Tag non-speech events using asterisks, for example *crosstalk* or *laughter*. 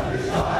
Happy *laughs*